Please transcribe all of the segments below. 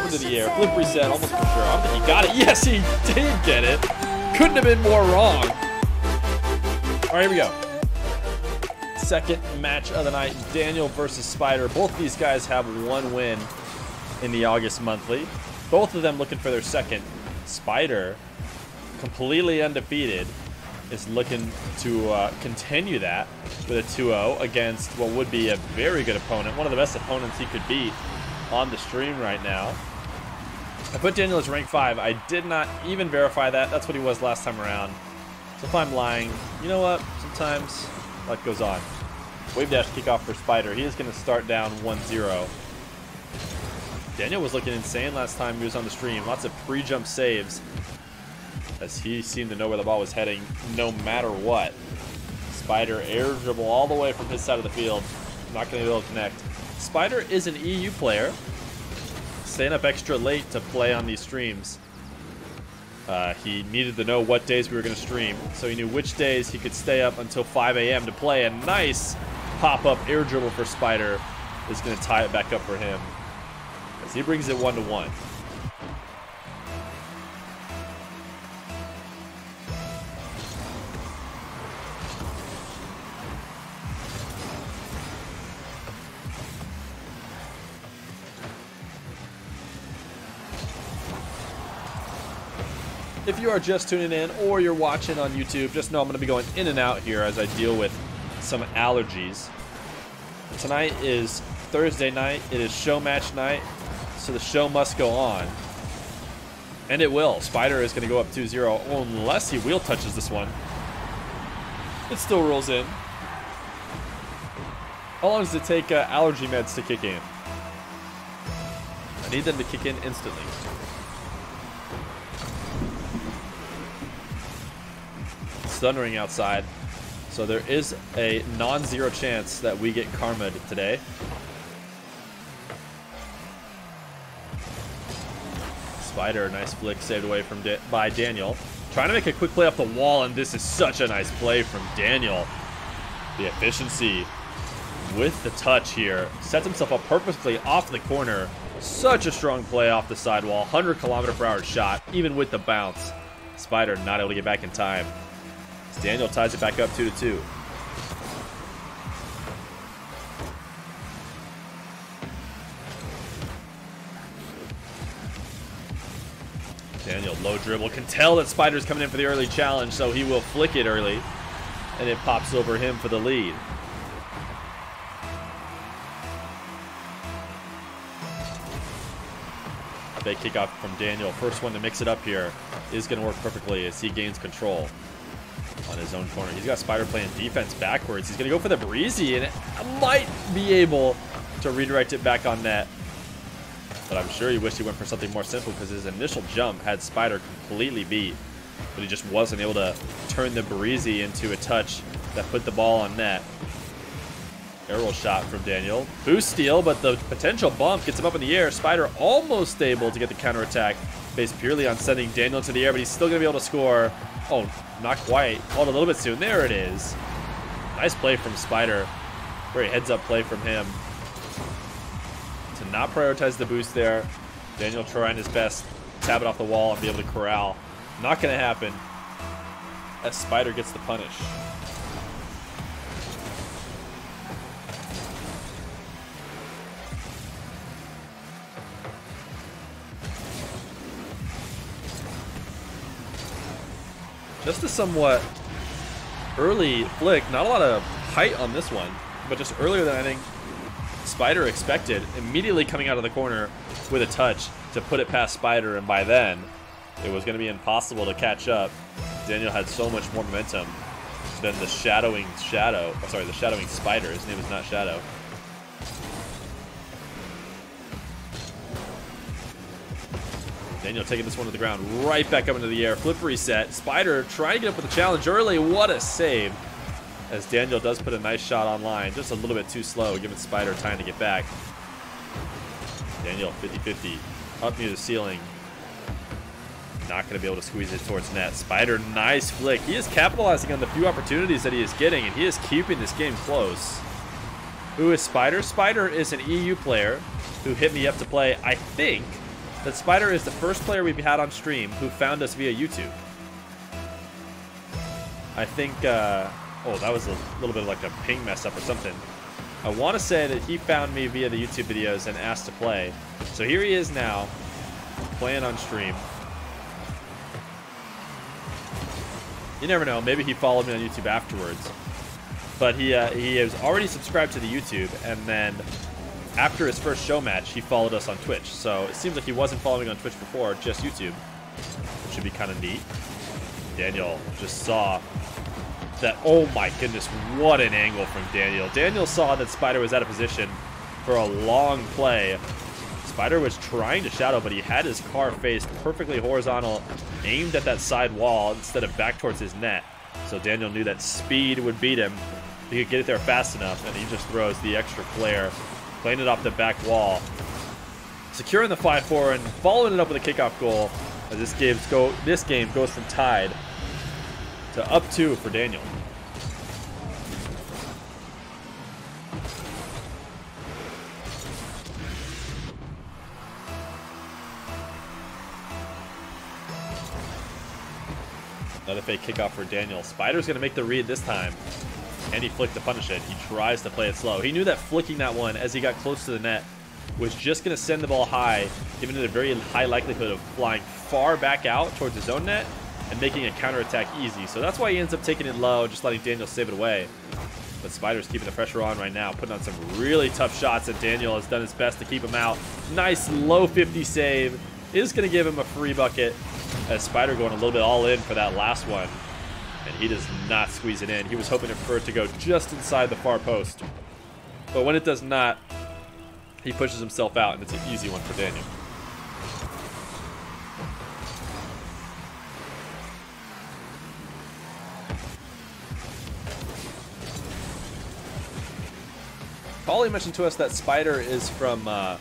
up into the air. Flip reset, almost for sure. I he got it. Yes, he did get it. Couldn't have been more wrong. All right, here we go. Second match of the night, Daniel versus Spider. Both these guys have one win in the August monthly. Both of them looking for their second. Spider, completely undefeated, is looking to uh, continue that with a 2-0 against what would be a very good opponent, one of the best opponents he could beat on the stream right now. I put Daniel as rank 5. I did not even verify that. That's what he was last time around. So if I'm lying, you know what? Sometimes life goes on. Wave dash kickoff for Spider. He is going to start down 1-0. Daniel was looking insane last time he was on the stream. Lots of pre-jump saves as he seemed to know where the ball was heading no matter what. Spider air dribble all the way from his side of the field. Not going to be able to connect. Spider is an EU player. Staying up extra late to play on these streams. Uh, he needed to know what days we were going to stream, so he knew which days he could stay up until 5 a.m. to play. A nice pop-up air dribble for Spider is going to tie it back up for him as he brings it one to one. If you are just tuning in or you're watching on YouTube, just know I'm going to be going in and out here as I deal with some allergies. Tonight is Thursday night. It is show match night, so the show must go on. And it will. Spider is going to go up 2-0 unless he wheel touches this one. It still rolls in. How long does it take uh, allergy meds to kick in? I need them to kick in instantly. Thundering outside. So there is a non-zero chance that we get karma today. Spider, nice flick saved away from da by Daniel. Trying to make a quick play off the wall, and this is such a nice play from Daniel. The efficiency with the touch here. Sets himself up purposely off the corner. Such a strong play off the sidewall. 100 kilometer per hour shot, even with the bounce. Spider not able to get back in time. Daniel ties it back up 2 to 2. Daniel, low dribble, can tell that Spider's coming in for the early challenge, so he will flick it early, and it pops over him for the lead. Big kickoff from Daniel. First one to mix it up here is going to work perfectly as he gains control on his own corner. He's got Spider playing defense backwards. He's going to go for the breezy and might be able to redirect it back on net. But I'm sure he wished he went for something more simple because his initial jump had Spider completely beat. But he just wasn't able to turn the breezy into a touch that put the ball on net. Arrow shot from Daniel. Boost steal, but the potential bump gets him up in the air. Spider almost able to get the counterattack based purely on sending Daniel into the air, but he's still going to be able to score. Oh, not quite. Called a little bit soon. There it is. Nice play from Spider. Very heads-up play from him. To not prioritize the boost there. Daniel trying his best tap it off the wall and be able to corral. Not going to happen as Spider gets the punish. Just a somewhat early flick. Not a lot of height on this one, but just earlier than I think Spider expected. Immediately coming out of the corner with a touch to put it past Spider, and by then, it was going to be impossible to catch up. Daniel had so much more momentum than the shadowing Shadow. Sorry, the shadowing Spider. His name is not Shadow. Daniel taking this one to the ground, right back up into the air. Flip reset. Spider trying to get up with the challenge early. What a save. As Daniel does put a nice shot online. Just a little bit too slow, giving Spider time to get back. Daniel 50-50. Up near the ceiling. Not going to be able to squeeze it towards net. Spider, nice flick. He is capitalizing on the few opportunities that he is getting, and he is keeping this game close. Who is Spider? Spider is an EU player who hit me up to play, I think, that Spider is the first player we've had on stream who found us via YouTube. I think, uh, oh, that was a little bit of like a ping mess up or something. I want to say that he found me via the YouTube videos and asked to play. So here he is now, playing on stream. You never know. Maybe he followed me on YouTube afterwards. But he uh, he was already subscribed to the YouTube, and then after his first show match, he followed us on Twitch. So it seems like he wasn't following on Twitch before, just YouTube, which should be kind of neat. Daniel just saw that. Oh my goodness, what an angle from Daniel. Daniel saw that Spider was out of position for a long play. Spider was trying to shadow, but he had his car faced perfectly horizontal, aimed at that side wall instead of back towards his net. So Daniel knew that speed would beat him. He could get it there fast enough, and he just throws the extra flare, playing it off the back wall, securing the 5-4 and following it up with a kickoff goal. As this game's go, this game goes from tied to up two for Daniel. Another fake kickoff for Daniel. Spider's going to make the read this time. And he flicked to punish it. He tries to play it slow. He knew that flicking that one as he got close to the net was just going to send the ball high, giving it a very high likelihood of flying far back out towards his own net and making a counterattack easy. So that's why he ends up taking it low, just letting Daniel save it away. But Spider's keeping the pressure on right now, putting on some really tough shots, and Daniel has done his best to keep him out. Nice low 50 save. Is going to give him a free bucket as Spider going a little bit all in for that last one. And he does not squeeze it in. He was hoping for it to go just inside the far post. But when it does not, he pushes himself out, and it's an easy one for Daniel. Paulie mentioned to us that Spider is from uh,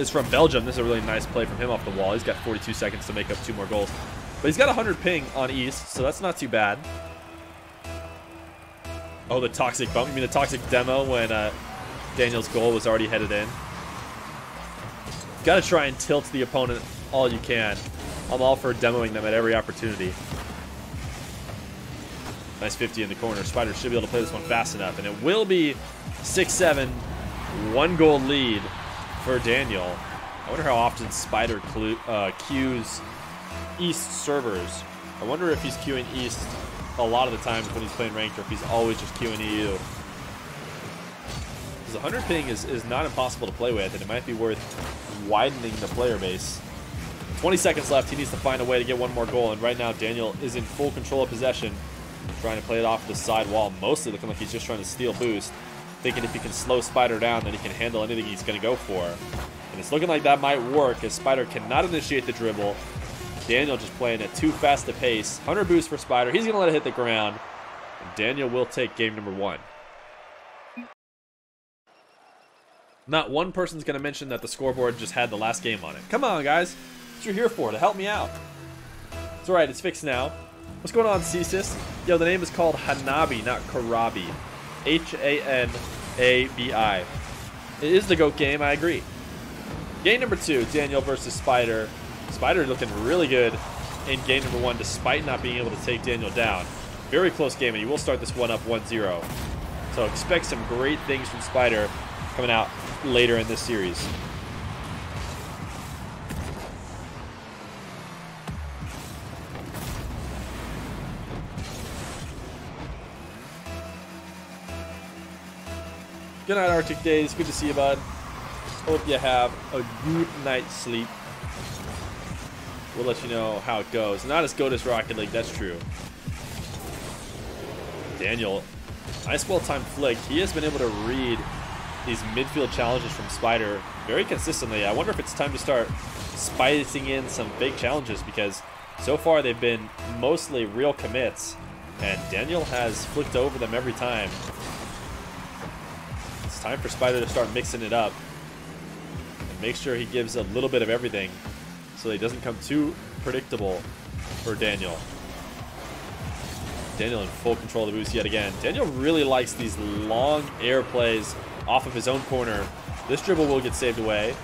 is from Belgium. This is a really nice play from him off the wall. He's got 42 seconds to make up two more goals. But he's got 100 ping on East, so that's not too bad. Oh, the toxic bump. You mean the toxic demo when uh, Daniel's goal was already headed in? Got to try and tilt the opponent all you can. I'm all for demoing them at every opportunity. Nice 50 in the corner. Spider should be able to play this one fast enough. And it will be 6-7. One goal lead for Daniel. I wonder how often Spider uh, queues East servers. I wonder if he's queuing East a lot of the times when he's playing ranked or if he's always just queuing EU. Because 100 ping is, is not impossible to play with, and it might be worth widening the player base. 20 seconds left. He needs to find a way to get one more goal, and right now Daniel is in full control of possession. Trying to play it off the side wall, mostly looking like he's just trying to steal boost. Thinking if he can slow Spider down, then he can handle anything he's going to go for. And it's looking like that might work as Spider cannot initiate the dribble. Daniel just playing at too fast a pace. 100 boost for Spider. He's going to let it hit the ground. And Daniel will take game number one. Not one person's going to mention that the scoreboard just had the last game on it. Come on, guys. What you're here for, to help me out. It's alright, it's fixed now. What's going on, CSIS? Yo, the name is called Hanabi, not Karabi. H-A-N-A-B-I. It is the GOAT game, I agree. Game number two, Daniel versus Spider. Spider looking really good in game number one, despite not being able to take Daniel down. Very close game, and he will start this one up 1-0. So expect some great things from Spider coming out later in this series. Good night, Arctic Days. Good to see you, bud. Hope you have a good night's sleep. We'll let you know how it goes. Not as good as Rocket League, that's true. Daniel, nice well-timed flick. He has been able to read these midfield challenges from Spider very consistently. I wonder if it's time to start spicing in some big challenges because so far they've been mostly real commits, and Daniel has flicked over them every time It's time for Spider to start mixing it up. And make sure he gives a little bit of everything so he doesn't come too predictable for Daniel. Daniel in full control of the boost yet again. Daniel really likes these long air plays off of his own corner. This dribble will get saved away.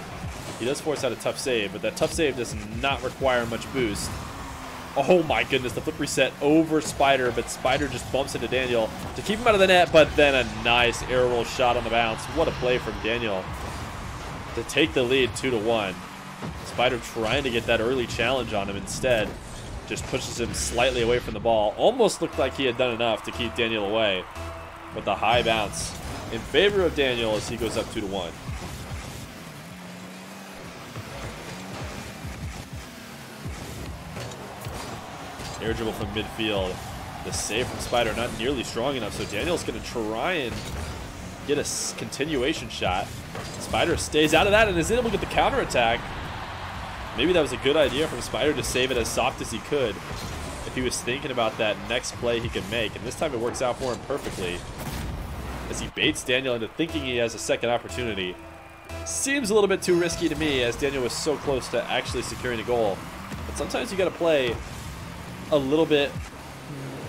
He does force out a tough save, but that tough save does not require much boost. Oh my goodness, the flip reset over Spider, but Spider just bumps into Daniel to keep him out of the net, but then a nice air roll shot on the bounce. What a play from Daniel to take the lead 2 to 1. Spider trying to get that early challenge on him instead. Just pushes him slightly away from the ball. Almost looked like he had done enough to keep Daniel away. But the high bounce in favor of Daniel as he goes up 2 to 1. Air dribble from midfield. The save from Spider not nearly strong enough, so Daniel's going to try and get a continuation shot. Spider stays out of that and is able to get the counter attack. Maybe that was a good idea from Spider to save it as soft as he could if he was thinking about that next play he could make. And this time it works out for him perfectly as he baits Daniel into thinking he has a second opportunity. Seems a little bit too risky to me as Daniel was so close to actually securing a goal. But sometimes you got to play a little bit,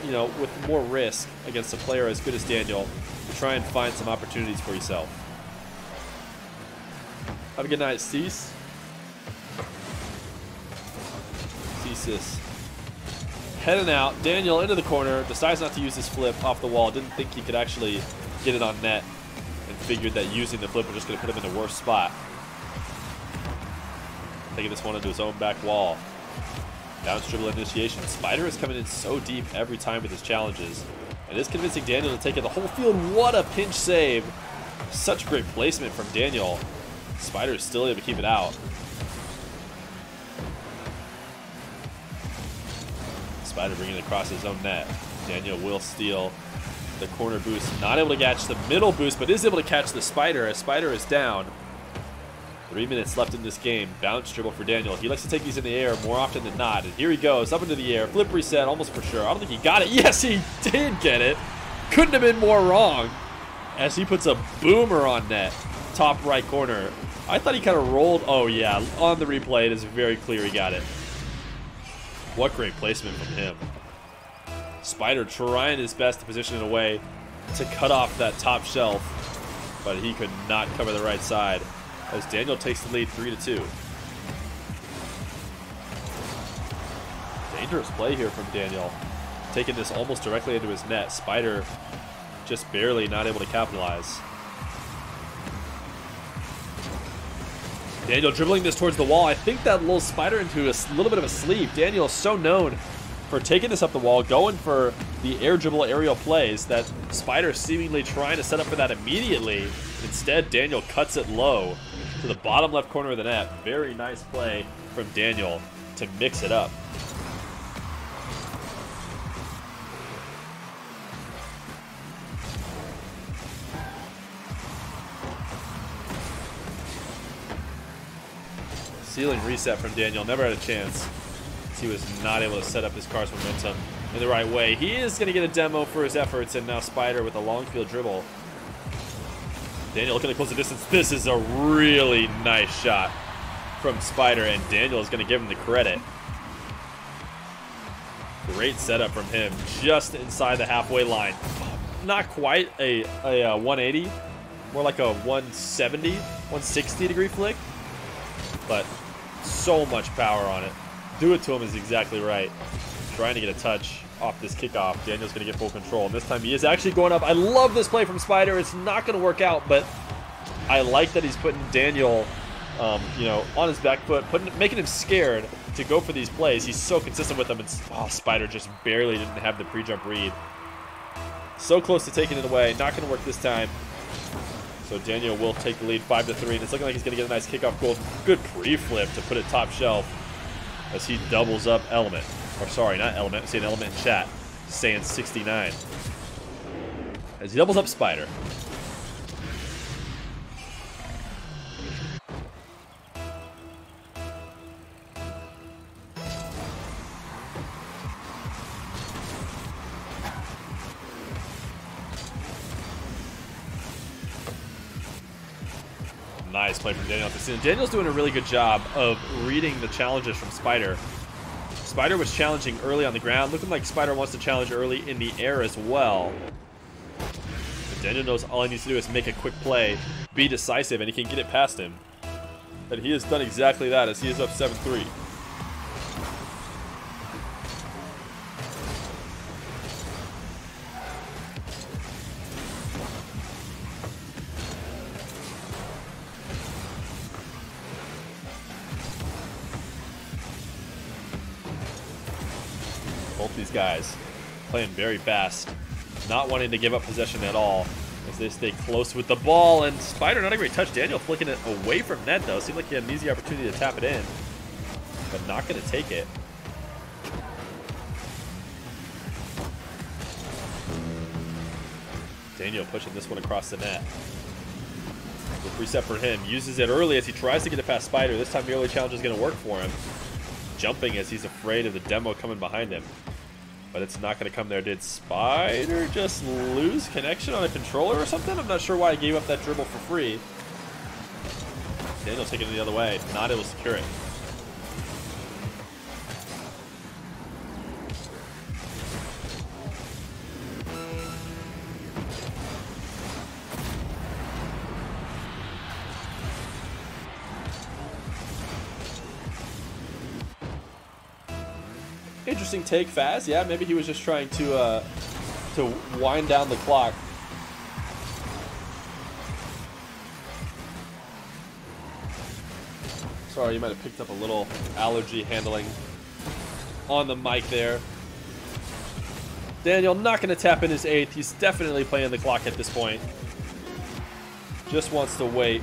you know, with more risk against a player as good as Daniel to try and find some opportunities for yourself. Have a good night, Cease. Ceases. Heading out. Daniel into the corner. Decides not to use his flip off the wall. Didn't think he could actually get it on net. And figured that using the flip was just going to put him in a worse spot. Taking this one into his own back wall. Bounce dribble initiation. Spider is coming in so deep every time with his challenges. And is convincing Daniel to take it the whole field. What a pinch save. Such great placement from Daniel. Spider is still able to keep it out. Spider bringing it across his own net. Daniel will steal the corner boost. Not able to catch the middle boost, but is able to catch the Spider as Spider is down. Three minutes left in this game. Bounce dribble for Daniel. He likes to take these in the air more often than not. And here he goes, up into the air. Flip reset, almost for sure. I don't think he got it. Yes, he did get it. Couldn't have been more wrong. As he puts a boomer on net. Top right corner. I thought he kind of rolled. Oh, yeah. On the replay, it is very clear he got it. What great placement from him. Spider trying his best to position it away to cut off that top shelf. But he could not cover the right side as Daniel takes the lead 3 to 2. Dangerous play here from Daniel. Taking this almost directly into his net. Spider just barely not able to capitalize. Daniel dribbling this towards the wall. I think that little spider into a little bit of a sleeve. Daniel is so known for taking this up the wall, going for the air dribble aerial plays that Spider seemingly trying to set up for that immediately. Instead, Daniel cuts it low to the bottom left corner of the net. Very nice play from Daniel to mix it up. Ceiling reset from Daniel. Never had a chance. He was not able to set up his car's momentum in the right way. He is going to get a demo for his efforts, and now Spider with a long field dribble Daniel looking to close the distance. This is a really nice shot from Spider, and Daniel is going to give him the credit. Great setup from him, just inside the halfway line. Not quite a, a, uh, a 180, more like a 170, 160 degree flick, but so much power on it. Do it to him is exactly right. Trying to get a touch off this kickoff. Daniel's going to get full control. And this time he is actually going up. I love this play from Spider. It's not going to work out, but I like that he's putting Daniel, um, you know, on his back foot, putting, making him scared to go for these plays. He's so consistent with them. And oh, Spider just barely didn't have the pre-jump read. So close to taking it away. Not going to work this time. So Daniel will take the lead 5 to 3, and it's looking like he's going to get a nice kickoff goal. Good pre-flip to put it top shelf as he doubles up Element. Or sorry, not Element. See an Element in chat saying 69. As he doubles up Spider. Nice play from Daniel on the scene. Daniel's doing a really good job of reading the challenges from Spider Spider was challenging early on the ground. Looking like Spider wants to challenge early in the air as well. But Daniel knows all he needs to do is make a quick play, be decisive, and he can get it past him. And he has done exactly that as he is up 7-3. Guys playing very fast, not wanting to give up possession at all as they stay close with the ball. And Spider, not a great touch. Daniel flicking it away from net, though. Seemed like he had an easy opportunity to tap it in, but not going to take it. Daniel pushing this one across the net. Good reset for him. Uses it early as he tries to get it past Spider. This time the early challenge is going to work for him. Jumping as he's afraid of the demo coming behind him. But it's not going to come there. Did Spider just lose connection on a controller or something? I'm not sure why he gave up that dribble for free. Daniel taking it the other way. Not able to secure it. Interesting take, Faz. Yeah, maybe he was just trying to uh, to wind down the clock. Sorry, you might have picked up a little allergy handling on the mic there. Daniel not going to tap in his eighth. He's definitely playing the clock at this point. Just wants to wait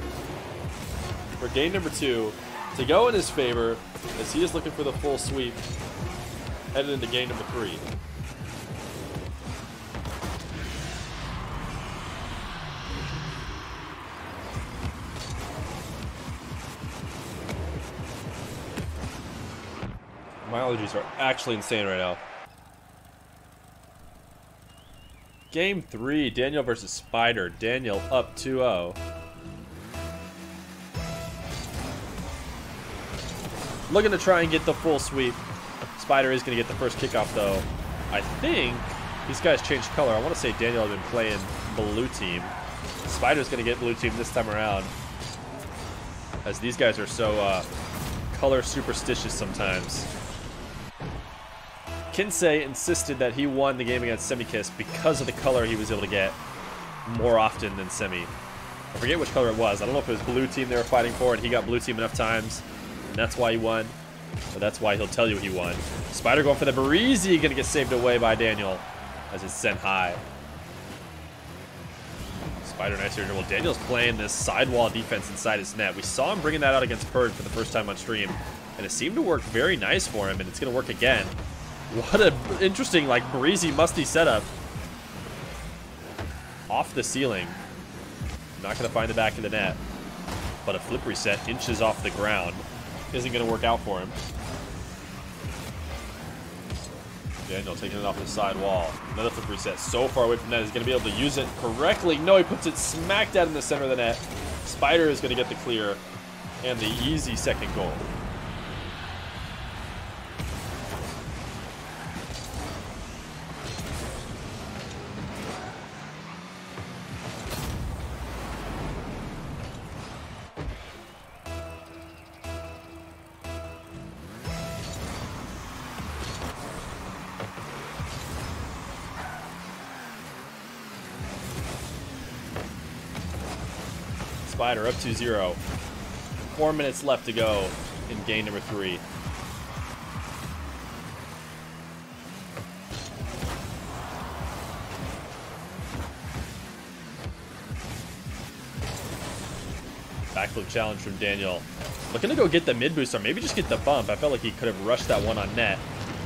for game number two to go in his favor as he is looking for the full sweep headed into game number three. My allergies are actually insane right now. Game three, Daniel versus Spider. Daniel up 2-0. Looking to try and get the full sweep. Spider is going to get the first kickoff, though. I think these guys changed color. I want to say Daniel had been playing blue team. Spider's going to get blue team this time around. As these guys are so uh, color superstitious sometimes. Kinsey insisted that he won the game against Semikiss because of the color he was able to get more often than Semi. I forget which color it was. I don't know if it was blue team they were fighting for and he got blue team enough times. And that's why he won. But that's why he'll tell you he won. Spider going for the breezy, gonna get saved away by Daniel as it's sent high. Spider nice air dribble. Daniel's playing this sidewall defense inside his net. We saw him bringing that out against Purd for the first time on stream, and it seemed to work very nice for him, and it's gonna work again. What an interesting, like, breezy, musty setup. Off the ceiling. Not gonna find the back of the net, but a flip reset inches off the ground isn't going to work out for him. Daniel taking it off the side wall. Another flip reset. So far away from net. He's going to be able to use it correctly. No, he puts it smack dead in the center of the net. Spider is going to get the clear and the easy second goal. Spider up 2-0. Four minutes left to go in game number three. Backflip challenge from Daniel. Looking to go get the mid boost or maybe just get the bump. I felt like he could have rushed that one on net.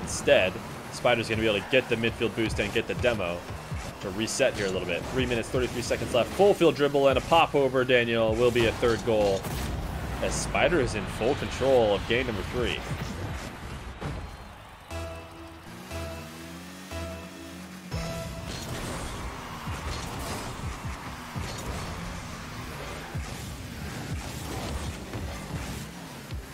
Instead, Spider's going to be able to get the midfield boost and get the demo to reset here a little bit. Three minutes, 33 seconds left. Full field dribble and a pop over Daniel will be a third goal. As Spider is in full control of game number three.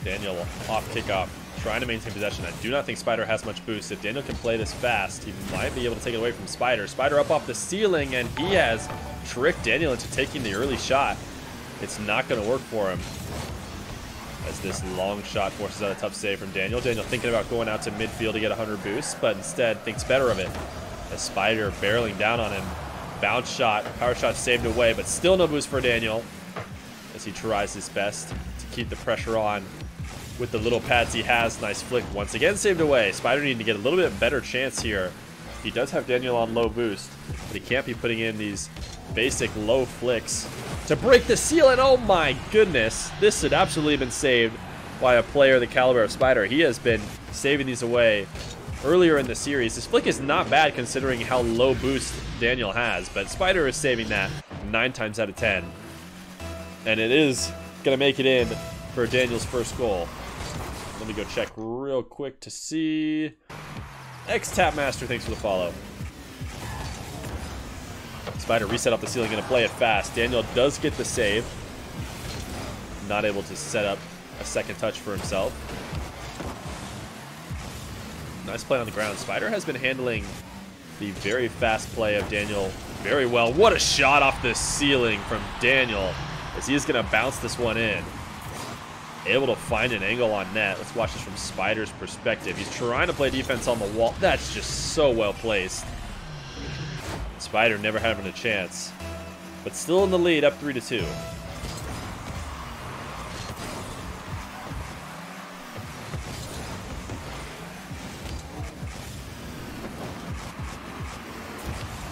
Daniel off kickoff trying to maintain possession. I do not think Spider has much boost. If Daniel can play this fast, he might be able to take it away from Spider. Spider up off the ceiling, and he has tricked Daniel into taking the early shot. It's not going to work for him. as this long shot forces out a tough save from Daniel. Daniel thinking about going out to midfield to get 100 boost, but instead thinks better of it. As Spider barreling down on him. Bounce shot, power shot saved away, but still no boost for Daniel as he tries his best to keep the pressure on with the little pads he has. Nice flick once again saved away. Spider needing to get a little bit better chance here. He does have Daniel on low boost, but he can't be putting in these basic low flicks to break the seal. And oh my goodness, this had absolutely been saved by a player the caliber of Spider. He has been saving these away earlier in the series. This flick is not bad considering how low boost Daniel has, but Spider is saving that nine times out of ten. And it is going to make it in for Daniel's first goal. Let me go check real quick to see. X-Tap Master, thanks for the follow. Spider reset off the ceiling, to play it fast. Daniel does get the save. Not able to set up a second touch for himself. Nice play on the ground. Spider has been handling the very fast play of Daniel very well. What a shot off the ceiling from Daniel as he is to bounce this one in. Able to find an angle on net. Let's watch this from Spider's perspective. He's trying to play defense on the wall. That's just so well placed. Spider never having a chance. But still in the lead, up 3 to 2.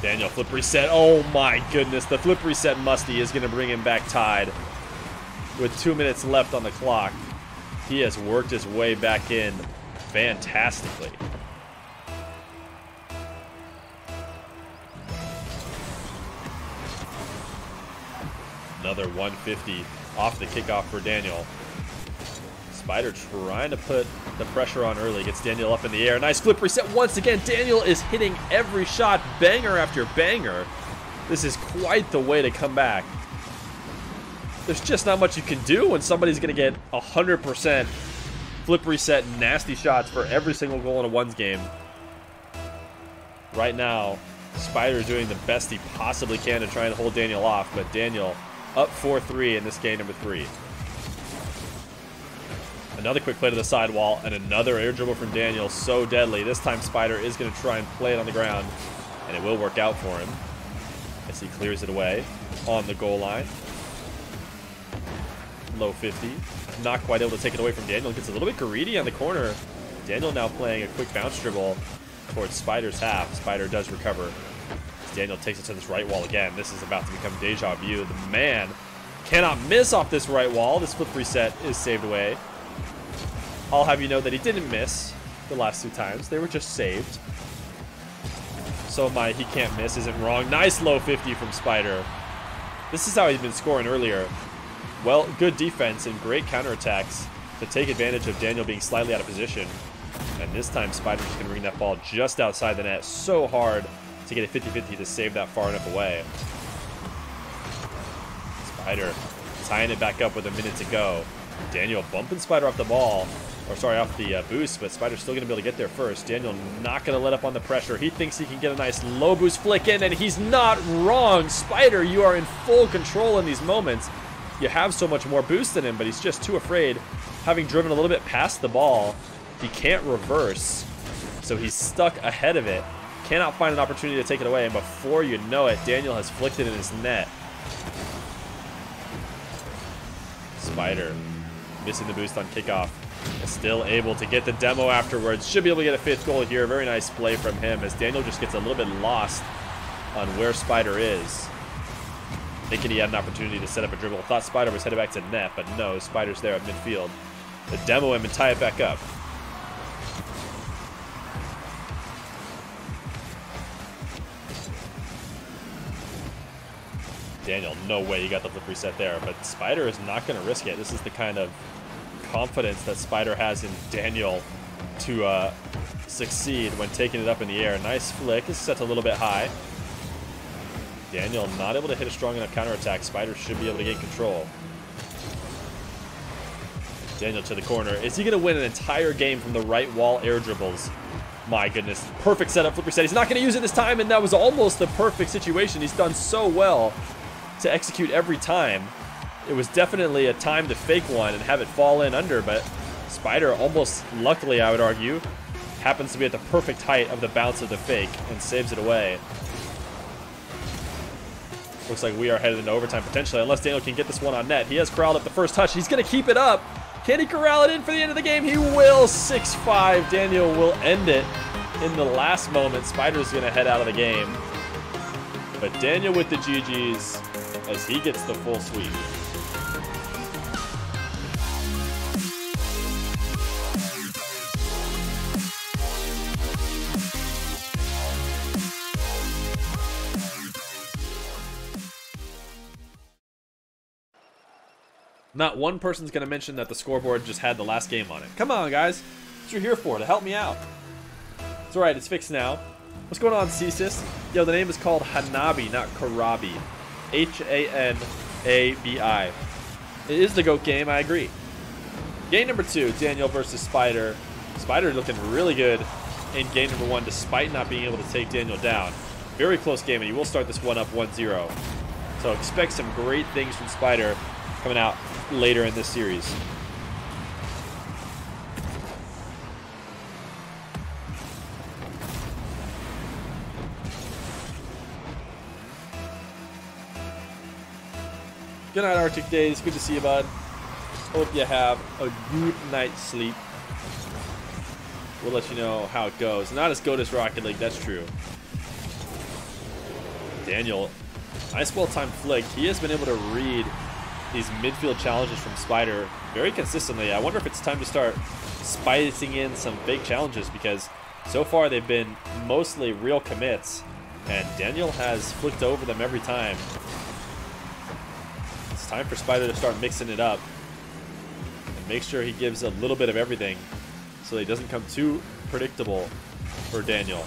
Daniel, flip reset. Oh my goodness. The flip reset Musty is going to bring him back tied. With two minutes left on the clock. He has worked his way back in fantastically. Another 150 off the kickoff for Daniel. Spider trying to put the pressure on early. Gets Daniel up in the air. Nice flip reset once again. Daniel is hitting every shot, banger after banger. This is quite the way to come back. There's just not much you can do when somebody's going to get 100% flip reset nasty shots for every single goal in a ones game. Right now, Spider is doing the best he possibly can to try and hold Daniel off, but Daniel up 4-3 in this game number three. Another quick play to the sidewall, and another air dribble from Daniel. So deadly. This time Spider is going to try and play it on the ground, and it will work out for him as he clears it away on the goal line. Low 50. Not quite able to take it away from Daniel. Gets a little bit greedy on the corner. Daniel now playing a quick bounce dribble towards Spider's half. Spider does recover. Daniel takes it to this right wall again. This is about to become deja vu. The man cannot miss off this right wall. This flip reset is saved away. I'll have you know that he didn't miss the last two times. They were just saved. So my he can't miss isn't wrong. Nice low 50 from Spider. This is how he's been scoring earlier. Well, good defense and great counterattacks to take advantage of Daniel being slightly out of position. And this time Spider's just going to bring that ball just outside the net so hard to get a 50-50 to save that far enough away. Spider tying it back up with a minute to go. Daniel bumping Spider off the ball or sorry, off the uh, boost, but Spider's still going to be able to get there first. Daniel not going to let up on the pressure. He thinks he can get a nice low boost flick in, and he's not wrong. Spider, you are in full control in these moments. You have so much more boost than him, but he's just too afraid. Having driven a little bit past the ball, he can't reverse, so he's stuck ahead of it. Cannot find an opportunity to take it away, and before you know it, Daniel has flicked it in his net. Spider missing the boost on kickoff. Still able to get the demo afterwards. Should be able to get a fifth goal here. Very nice play from him as Daniel just gets a little bit lost on where Spider is. Thinking he had an opportunity to set up a dribble. Thought Spider was headed back to net, but no, Spider's there at midfield. The demo him and tie it back up. Daniel, no way you got the flip reset there, but Spider is not going to risk it. This is the kind of confidence that Spider has in Daniel to uh, succeed when taking it up in the air. Nice flick. Is set a little bit high. Daniel not able to hit a strong enough counterattack. Spider should be able to gain control. Daniel to the corner. Is he going to win an entire game from the right wall air dribbles? My goodness. Perfect setup, flip reset. He's not going to use it this time, and that was almost the perfect situation. He's done so well to execute every time. it was definitely a time to fake one and have it fall in under, but Spider almost luckily, I would argue, happens to be at the perfect height of the bounce of the fake and saves it away. Looks like we are headed into overtime potentially, unless Daniel can get this one on net. He has corralled up the first touch. He's going to keep it up. Can he corral it in for the end of the game? He will. 6-5. Daniel will end it in the last moment. Spider's going to head out of the game. But Daniel with the GG's as he gets the full sweep. Not one person's going to mention that the scoreboard just had the last game on it. Come on, guys. What you're here for, to help me out. It's alright, it's fixed now. What's going on, CSIS? Yo, the name is called Hanabi, not Karabi. H-A-N-A-B-I. It is the GOAT game, I agree. Game number two, Daniel versus Spider. Spider looking really good in game number one, despite not being able to take Daniel down. Very close game, and he will start this one up 1-0. So expect some great things from Spider coming out later in this series. Good night, Arctic Days. Good to see you, bud. Hope you have a good night's sleep. We'll let you know how it goes. Not as good as Rocket League, that's true. Daniel, nice well-timed flick. He has been able to read these midfield challenges from Spider very consistently. I wonder if it's time to start spicing in some fake challenges because so far they've been mostly real commits and Daniel has flicked over them every time. It's time for Spider to start mixing it up and make sure he gives a little bit of everything so he doesn't come too predictable for Daniel.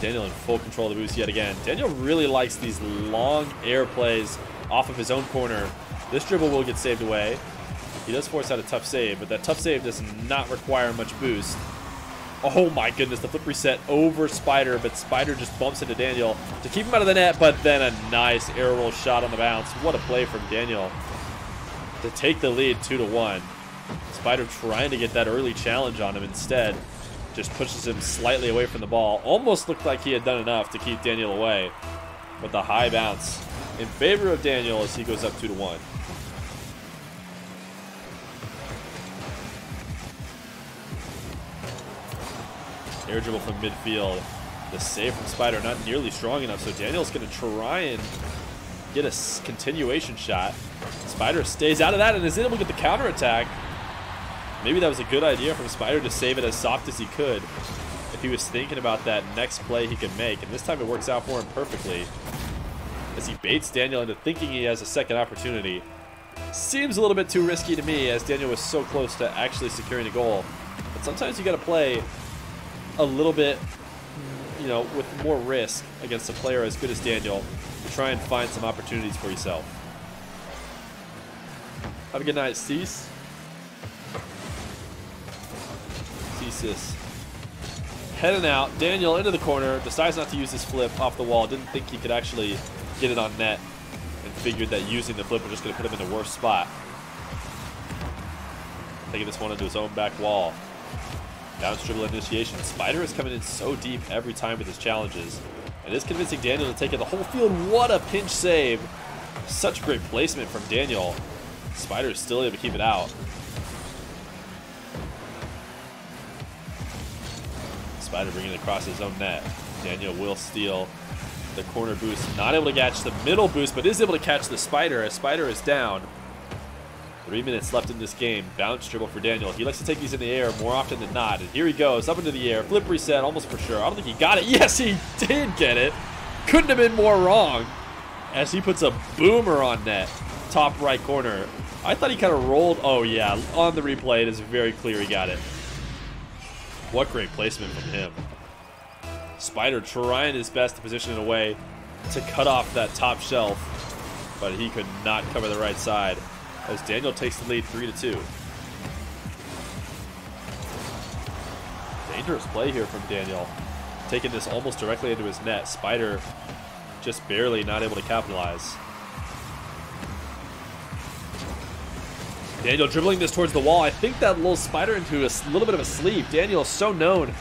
Daniel in full control of the boost yet again. Daniel really likes these long air plays off of his own corner. This dribble will get saved away. He does force out a tough save, but that tough save does not require much boost. Oh my goodness, the flip reset over Spider, but Spider just bumps into Daniel to keep him out of the net, but then a nice air roll shot on the bounce. What a play from Daniel to take the lead 2 to one. Spider trying to get that early challenge on him instead. Just pushes him slightly away from the ball. Almost looked like he had done enough to keep Daniel away. But the high bounce in favor of Daniel as he goes up 2 to 1. Air dribble from midfield. The save from Spider not nearly strong enough, so Daniel's going to try and get a continuation shot. Spider stays out of that and is able to get the counter attack. Maybe that was a good idea from Spider to save it as soft as he could if he was thinking about that next play he could make. And this time it works out for him perfectly as he baits Daniel into thinking he has a second opportunity. Seems a little bit too risky to me as Daniel was so close to actually securing a goal. But sometimes you got to play a little bit, you know, with more risk against a player as good as Daniel to try and find some opportunities for yourself. Have a good night, Cease. Ceases. Heading out. Daniel into the corner. Decides not to use his flip off the wall. Didn't think he could actually get it on net and figured that using the flip was just going to put him in the worst spot. Taking this one into his own back wall. Down dribble initiation. Spider is coming in so deep every time with his challenges. And is convincing Daniel to take it the whole field. What a pinch save. Such great placement from Daniel. Spider is still able to keep it out. Spider bringing it across his own net. Daniel will steal the corner boost. Not able to catch the middle boost, but is able to catch the Spider as Spider is down. Three minutes left in this game. Bounce dribble for Daniel. He likes to take these in the air more often than not. And here he goes, up into the air. Flip reset, almost for sure. I don't think he got it. Yes, he did get it. Couldn't have been more wrong. As he puts a boomer on net. Top right corner. I thought he kind of rolled. Oh, yeah. On the replay, it is very clear he got it. What great placement from him. Spider trying his best to position it away to cut off that top shelf, but he could not cover the right side as Daniel takes the lead 3 to 2. Dangerous play here from Daniel. Taking this almost directly into his net. Spider just barely not able to capitalize. Daniel dribbling this towards the wall. I think that little Spider into a little bit of a sleep. Daniel so known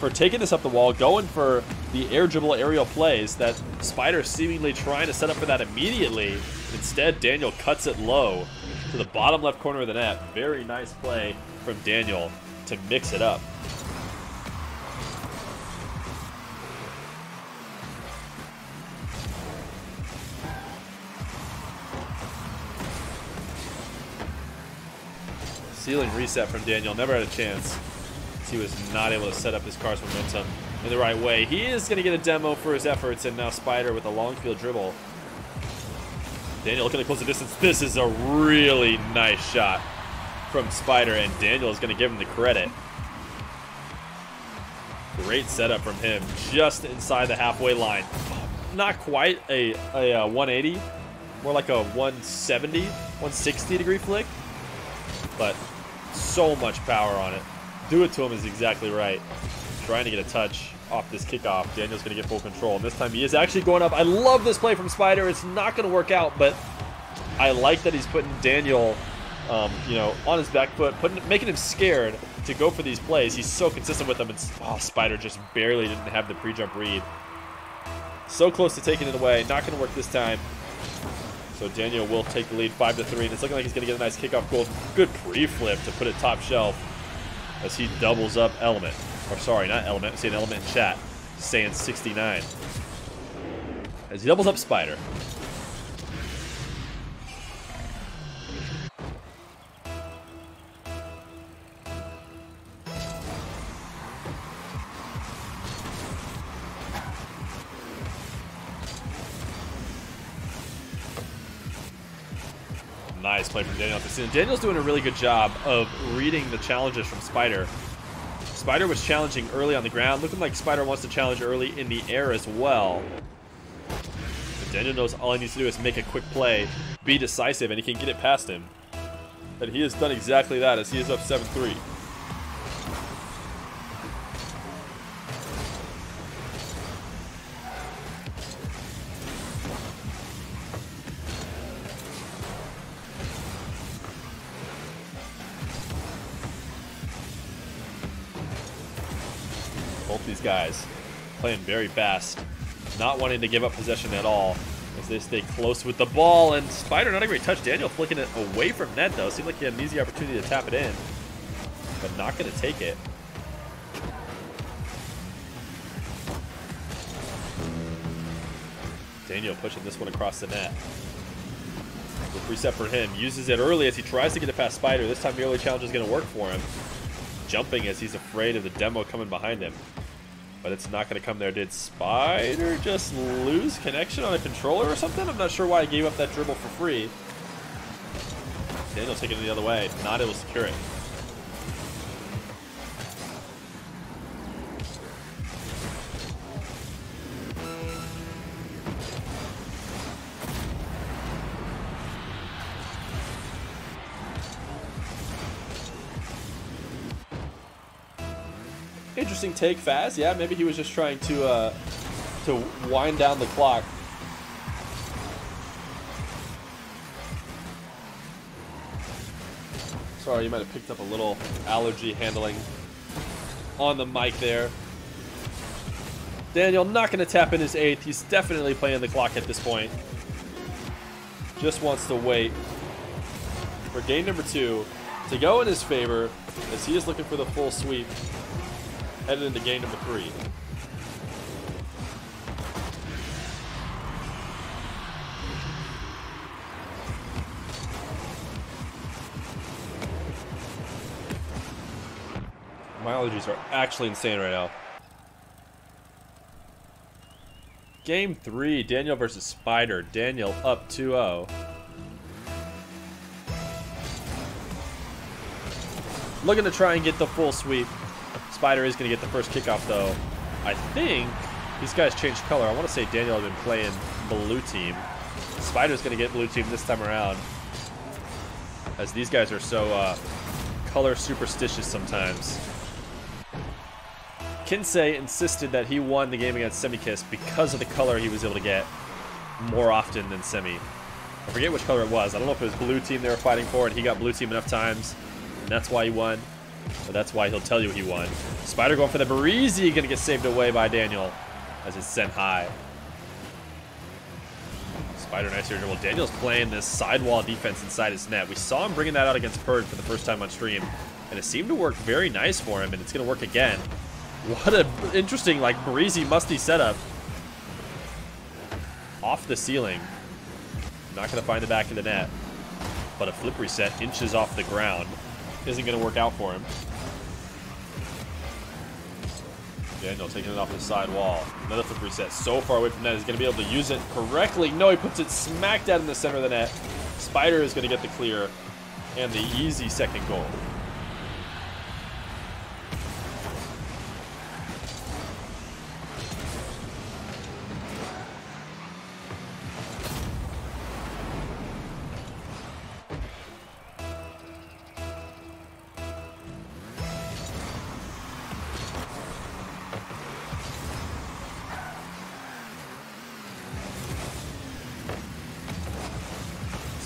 for taking this up the wall, going for the air dribble aerial plays that Spider seemingly trying to set up for that immediately. Instead, Daniel cuts it low to the bottom left corner of the net. Very nice play from Daniel to mix it up. Ceiling reset from Daniel. Never had a chance. He was not able to set up his car's momentum in the right way. He is going to get a demo for his efforts, and now Spider with a long field dribble. Daniel looking to close the distance. This is a really nice shot from Spider, and Daniel is going to give him the credit. Great setup from him, just inside the halfway line. Not quite a, a, a 180, more like a 170, 160 degree flick, but so much power on it. Do it to him is exactly right. Trying to get a touch off this kickoff. Daniel's going to get full control. And this time he is actually going up. I love this play from Spider. It's not going to work out, but I like that he's putting Daniel, um, you know, on his back foot, putting, making him scared to go for these plays. He's so consistent with them. And oh, Spider just barely didn't have the pre-jump read. So close to taking it away. Not going to work this time. So Daniel will take the lead 5 to 3, and it's looking like he's going to get a nice kickoff goal. Good pre-flip to put it top shelf as he doubles up Element. Or sorry, not Element, I'm saying Element in chat. Saying 69. As he doubles up Spider. Nice play from Daniel Daniel's doing a really good job of reading the challenges from Spider. Spider was challenging early on the ground, looking like Spider wants to challenge early in the air as well. But Daniel knows all he needs to do is make a quick play, be decisive, and he can get it past him. And he has done exactly that as he is up 7-3. Playing very fast, not wanting to give up possession at all as they stay close with the ball. And Spider, not a great touch. Daniel flicking it away from net, though. Seemed like he had an easy opportunity to tap it in, but not going to take it. Daniel pushing this one across the net. Good reset for him. Uses it early as he tries to get it past Spider. This time the early challenge is going to work for him. Jumping as he's afraid of the demo coming behind him but it's not going to come there. Did Spider just lose connection on a controller or something? I'm not sure why I gave up that dribble for free. Daniel taking it the other way, not able to secure it. Interesting take, Faz. Yeah, maybe he was just trying to uh, to wind down the clock. Sorry, you might have picked up a little allergy handling on the mic there. Daniel not going to tap in his eighth. He's definitely playing the clock at this point. Just wants to wait for game number two to go in his favor as he is looking for the full sweep headed into game number three. My allergies are actually insane right now. Game 3, Daniel versus Spider. Daniel up 2-0. Looking to try and get the full sweep. Spider is going to get the first kickoff, though. I think these guys changed color. I want to say Daniel had been playing blue team. Spider's going to get blue team this time around. As these guys are so uh, color superstitious sometimes. Kinseh insisted that he won the game against Semikiss because of the color he was able to get more often than Semi. I forget which color it was. I don't know if it was blue team they were fighting for, and he got blue team enough times, and that's why he won. But that's why he'll tell you he won. Spider going for the breezy, gonna get saved away by Daniel as it's sent high. Spider nice here. Well, Daniel's playing this sidewall defense inside his net. We saw him bringing that out against Purge for the first time on stream, and it seemed to work very nice for him, and it's gonna work again. What an interesting, like, breezy, musty setup. Off the ceiling. Not to find the back of the net. But a flip reset inches off the ground. Isn't going to work out for him. Daniel taking it off the side wall. Another flip reset. So far away from net. He's going to be able to use it correctly. No, he puts it smack dead in the center of the net. Spider is going to get the clear. And the easy second goal.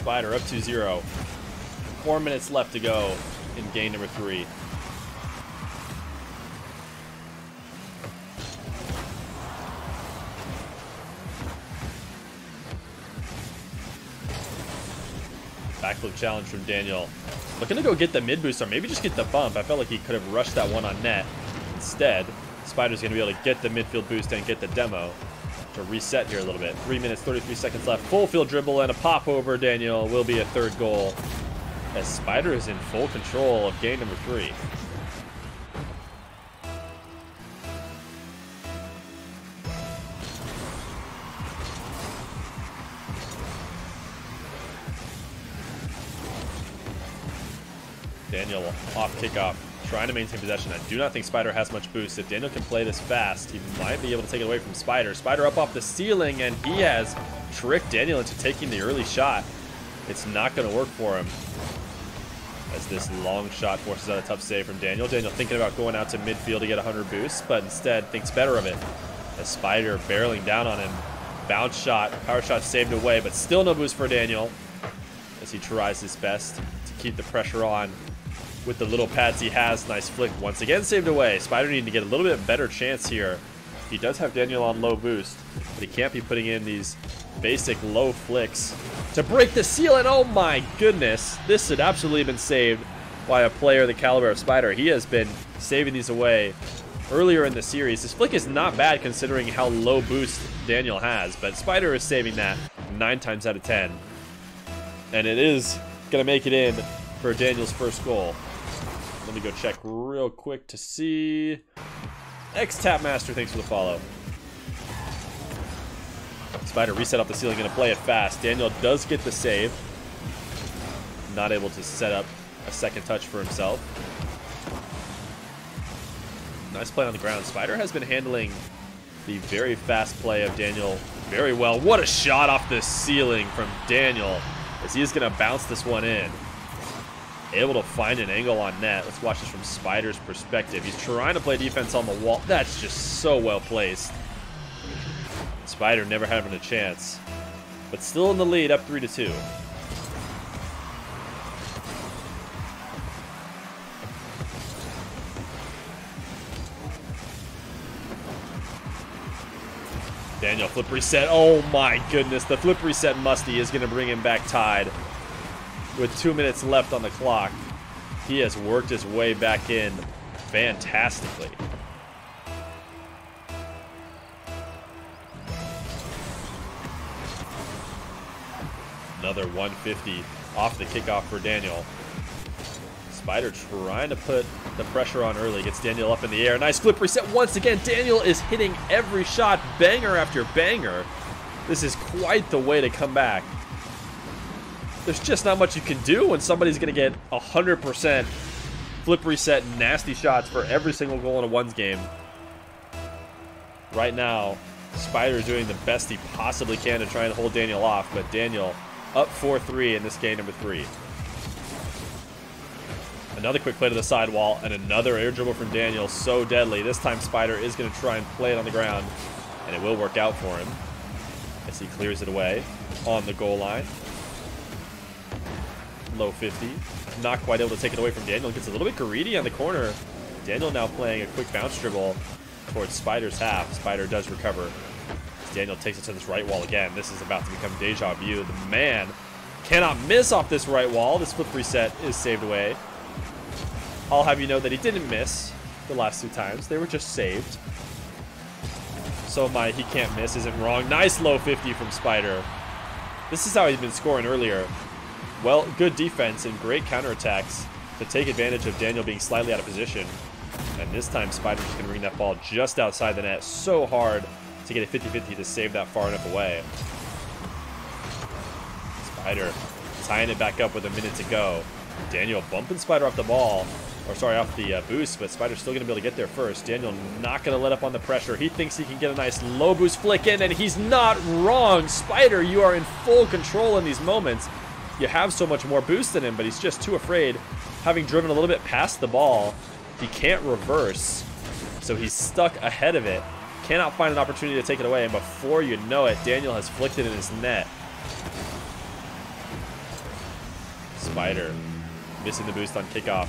Spider up 2-0. Four minutes left to go in game number three. Backflip challenge from Daniel. Looking to go get the mid boost or maybe just get the bump. I felt like he could have rushed that one on net. Instead, Spider's going to be able to get the midfield boost and get the demo to reset here a little bit. Three minutes, 33 seconds left. Full field dribble and a pop over Daniel will be a third goal. As Spider is in full control of game number three. Daniel off kickoff trying to maintain possession. I do not think Spider has much boost. If Daniel can play this fast, he might be able to take it away from Spider. Spider up off the ceiling, and he has tricked Daniel into taking the early shot. It's not going to work for him. As this long shot forces out a tough save from Daniel. Daniel thinking about going out to midfield to get 100 boosts, but instead thinks better of it. As Spider barreling down on him. Bounce shot, power shot saved away, but still no boost for Daniel. As he tries his best to keep the pressure on with the little pads he has. Nice flick. Once again saved away. Spider needing to get a little bit better chance here. He does have Daniel on low boost, but he can't be putting in these basic low flicks to break the seal. And oh my goodness, this had absolutely been saved by a player the caliber of Spider. He has been saving these away earlier in the series. This flick is not bad considering how low boost Daniel has, but Spider is saving that nine times out of ten. And it is going to make it in for Daniel's first goal. Let me go check real quick to see. X Tapmaster, thanks for the follow. Spider reset up the ceiling, gonna play it fast. Daniel does get the save. Not able to set up a second touch for himself. Nice play on the ground. Spider has been handling the very fast play of Daniel very well. What a shot off the ceiling from Daniel as he is going to bounce this one in able to find an angle on net. Let's watch this from Spider's perspective. He's trying to play defense on the wall. That's just so well placed. Spider never having a chance. But still in the lead, up 3 to 2. Daniel, flip reset. Oh my goodness. The flip reset musty is going to bring him back tied with two minutes left on the clock. He has worked his way back in fantastically. Another 150 off the kickoff for Daniel. Spider trying to put the pressure on early. Gets Daniel up in the air. Nice flip reset once again. Daniel is hitting every shot, banger after banger. This is quite the way to come back there's just not much you can do when somebody's going to get 100% flip reset nasty shots for every single goal in a ones game. Right now, Spider is doing the best he possibly can to try and hold Daniel off, but Daniel up 4-3 in this game number three. Another quick play to the sidewall, and another air dribble from Daniel, so deadly. This time Spider is going to try and play it on the ground, and it will work out for him as he clears it away on the goal line. Low 50. Not quite able to take it away from Daniel. Gets a little bit greedy on the corner. Daniel now playing a quick bounce dribble towards Spider's half. Spider does recover. Daniel takes it to this right wall again. This is about to become deja vu. The man cannot miss off this right wall. This flip reset is saved away. I'll have you know that he didn't miss the last two times. They were just saved. So my he can't miss isn't wrong. Nice low 50 from Spider. This is how he's been scoring earlier. Well, good defense and great counterattacks to take advantage of Daniel being slightly out of position. And this time Spider's just going to bring that ball just outside the net so hard to get a 50-50 to save that far enough away. Spider tying it back up with a minute to go. Daniel bumping Spider off the ball, or sorry, off the uh, boost, but Spider's still going to be able to get there first. Daniel not going to let up on the pressure. He thinks he can get a nice low boost flick in, and he's not wrong. Spider, you are in full control in these moments. You have so much more boost than him, but he's just too afraid. Having driven a little bit past the ball, he can't reverse, so he's stuck ahead of it. Cannot find an opportunity to take it away, and before you know it, Daniel has flicked it in his net. Spider missing the boost on kickoff.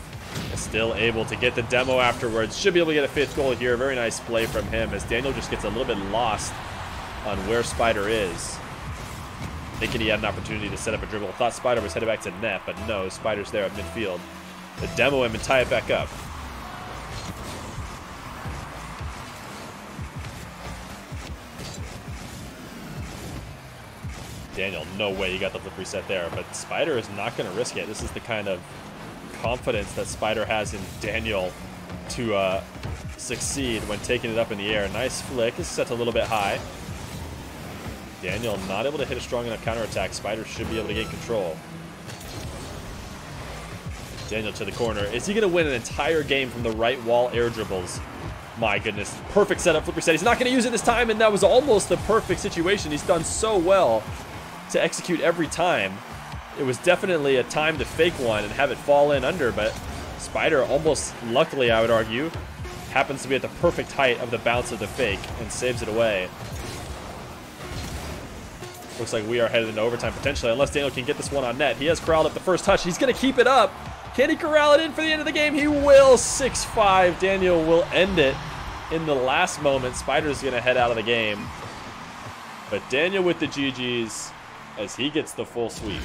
Still able to get the demo afterwards. Should be able to get a fifth goal here. Very nice play from him as Daniel just gets a little bit lost on where Spider is. Thinking he had an opportunity to set up a dribble. Thought Spider was headed back to net, but no, Spider's there at midfield. The demo him and tie it back up. Daniel, no way you got the flip reset there, but Spider is not going to risk it. This is the kind of confidence that Spider has in Daniel to uh, succeed when taking it up in the air. Nice flick. Is set a little bit high. Daniel not able to hit a strong enough counterattack. Spider should be able to gain control. Daniel to the corner. Is he going to win an entire game from the right wall air dribbles? My goodness. Perfect setup, flip reset. He's not going to use it this time, and that was almost the perfect situation. He's done so well to execute every time. It was definitely a time to fake one and have it fall in under, but Spider almost, luckily I would argue, happens to be at the perfect height of the bounce of the fake and saves it away. Looks like we are headed into overtime potentially, unless Daniel can get this one on net. He has corralled up the first touch. He's going to keep it up. Can he corral it in for the end of the game? He will. 6-5. Daniel will end it in the last moment. Spider's going to head out of the game. But Daniel with the GG's as he gets the full sweep.